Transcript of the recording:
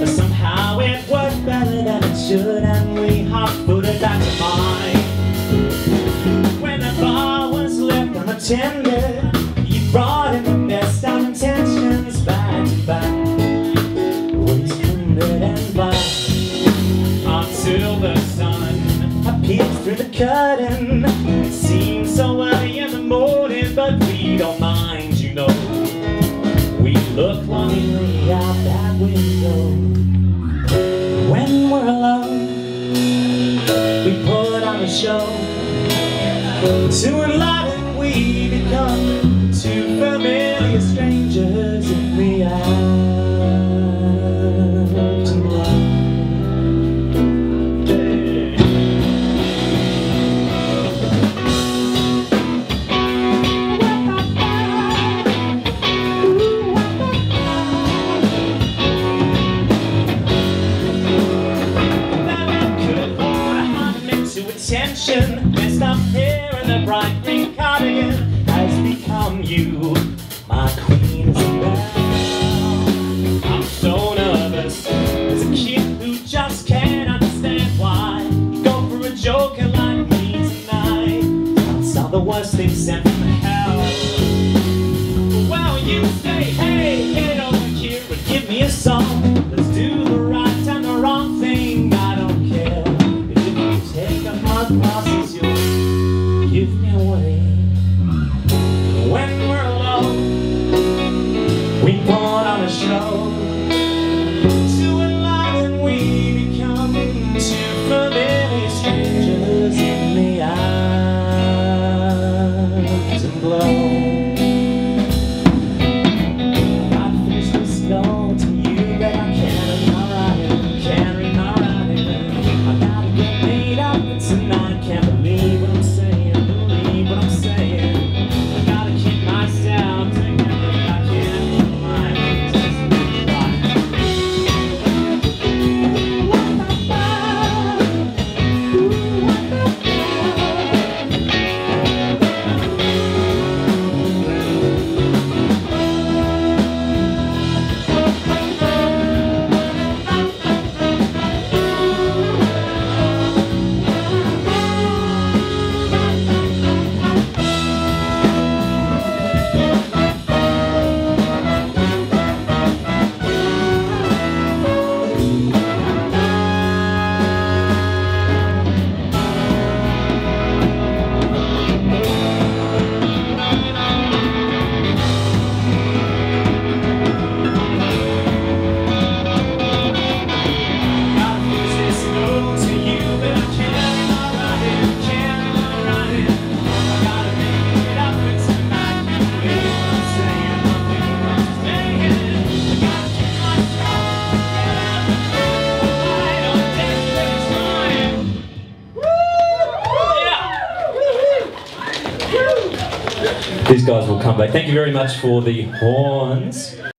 But somehow it worked better than it should, and we hot-footed back to mine. When the bar was left unattended, you brought in the best of intentions back to back. Screamed and by until the sun peeked through the curtain. It seems so early in the morning, but we don't mind, look longingly out that window. When we're alone, we put on a show. To enliven, we become two familiar attention Messed up hair and a bright green cardigan Has become you, my queen Isabel I'm so nervous. There's a kid who just can't understand why. You go for a joker like me tonight. Thoughts are the worst thing sent from These guys will come back. Thank you very much for the horns.